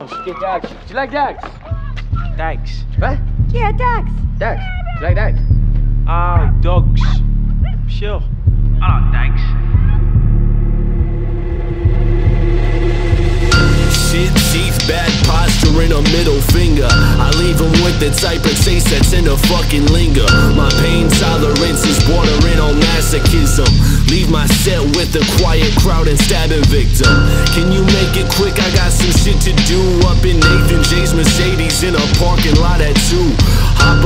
Get Dax. Do you like Dax? Dax. What? Yeah, Dax. Dax. Do you like Dax? Oh, dogs. Sure. I like Dax. Shit teeth, bad posture, and a middle finger. Of taste that's in a fucking linger. My pain tolerance is bordering on masochism. Leave my set with a quiet crowd and stabbing victim. Can you make it quick? I got some shit to do up in Nathan Jay's Mercedes in a parking lot at 2. Hop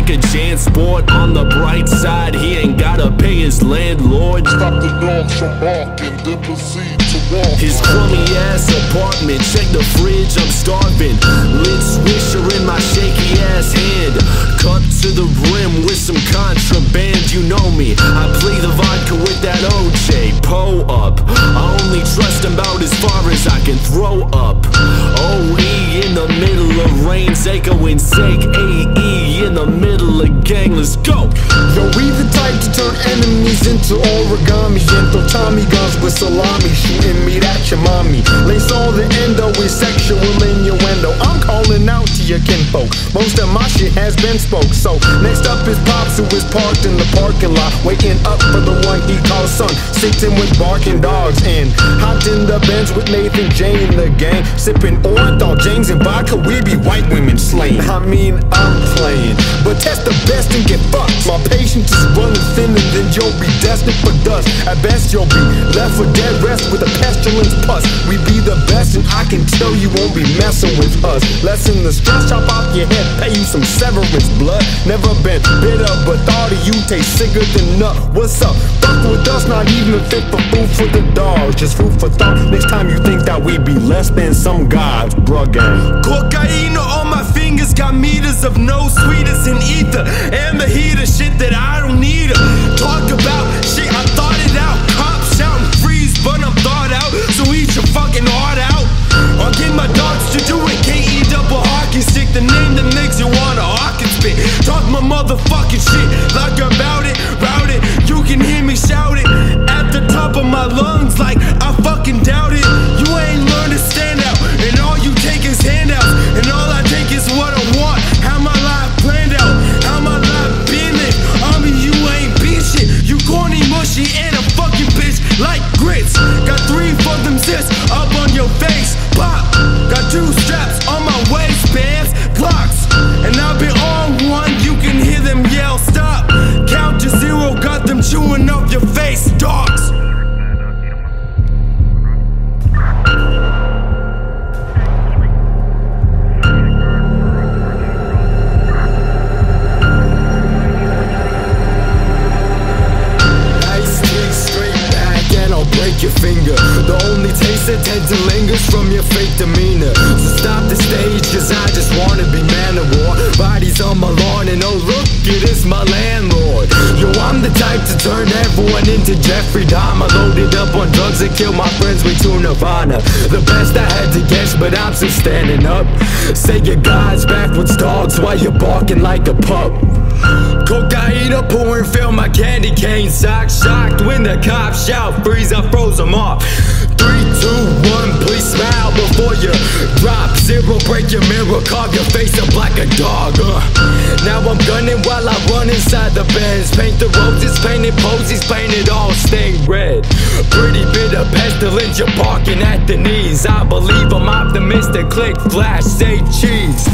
like a JanSport. On the bright side, he ain't gotta pay his landlord. Stop the dogs from barking, then proceed to walk. His crummy ass apartment, check the fridge, I'm starving. Lit swisher in my shaky ass hand. Cut to I can throw up. OE in the middle of rains, echoing sake. AE in the middle of gang, let's go. Yo, we the type to turn enemies into origami and throw Tommy guns with salami, shooting meat at your mommy. Lace all the endo with sexual innuendo. I'm out to your kinfolk. Most of my shit has been spoke. So next up is Pops, who is parked in the parking lot, waiting up for the one he calls son. Sitting with barking dogs and hopped in the bench with Nathan Jay in the gang, sipping Orenthal, James and vodka. We be white women slaying. I mean, I'm playing, but test the best and get fucked. My patience is running thin, and then you'll be destined for dust. At best, you'll be left for dead rest with a pestilence pus. We be the best, and I can tell you won't be messing with us. Lessen the stress, chop off your head, pay you some severance blood. Never been bitter, but thought of you taste sicker than nut. What's up? Fuck with us, not even fit for food for the dogs. Just food for thought. Next time you think that we be less than some gods, bruh gang. Cocaine on my fingers got meters of no sweetest in ether. And the heater shit that I don't motherfucking shit like about it, route it. You can hear me shout it at the top of my lungs like I fucking doubt it. You ain't learned to stand out, and all you take is handouts, and all I take is what I want. How my life planned out, how my life been lived. I mean, you ain't been shit. You corny, mushy, and a fucking bitch like grits. Got three for them sis up on your face. Pop. Taste that lingers from your fake demeanor. So stop the stage, cause I just wanna be man of war. Bodies on my lawn and oh look, it is my landlord. Yo, I'm the type to turn everyone into Jeffrey Dahmer. Loaded up on drugs and kill my friends with to Nirvana. The best I had to guess, but I'm still standing up. Say your God's backwards dogs while you're barking like a pup. Cocaine pouring, fill my candy cane socks. Shocked when the cops shout, freeze, I froze them off. You drop. Zero, break your mirror, carve your face up like a dog. uh. Now I'm gunning while I run inside the Benz. Paint the roses, painted posies, painted all stained red. Pretty bit of pestilence, you're barking at the knees. I believe I'm optimistic, click, flash, say cheese.